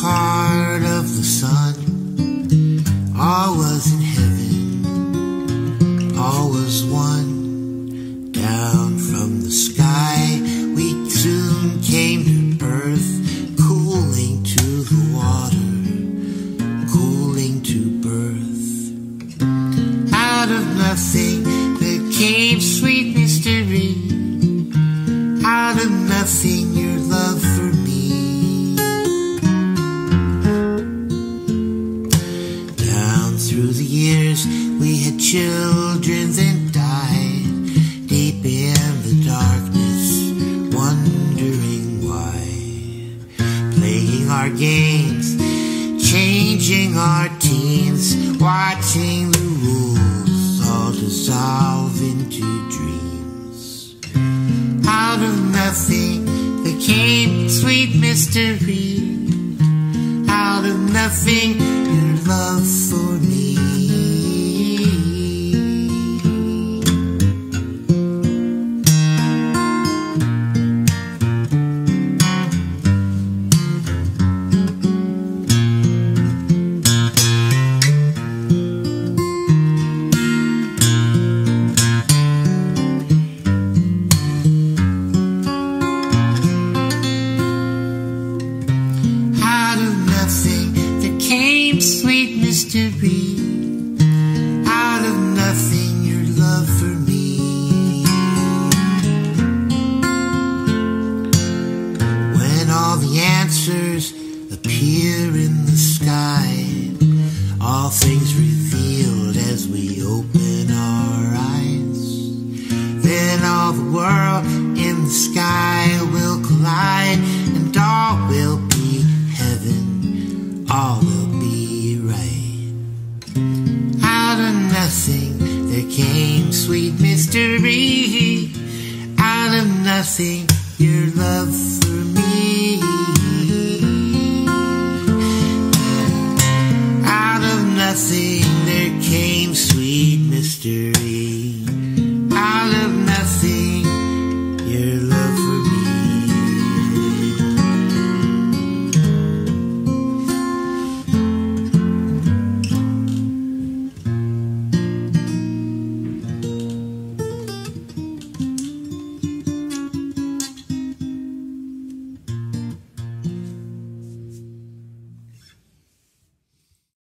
part of the sun. All was in heaven, all was one. Down from the sky, we soon came to earth, cooling to the water, cooling to birth. Out of nothing, there came sweet mystery. We had children then died. Deep in the darkness, wondering why. Playing our games, changing our teens, watching the rules all dissolve into dreams. Out of nothing, came sweet mystery. Out of nothing, mystery. Out of nothing, your love for me. When all the answers appear in the sky, all things revealed as we open our eyes. Then all the world in the sky will collide, nothing, there came sweet mystery. Out of nothing, your love